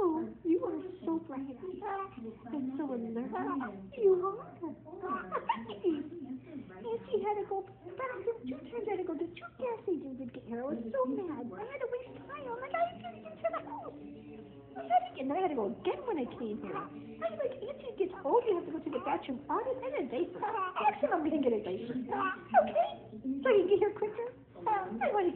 Oh, you are so bright and so alert. You are. and she had to go back two times. I had to go to two gas stations to get here. I was so mad. I had to waste time. I'm like, I had to get to the house. I had to get, and I had to go again when I came here. I'm like, Auntie gets old, you have to go to the bathroom. I didn't a her. Next time I'm going to get a diaper. Okay? So you get here quicker? I want to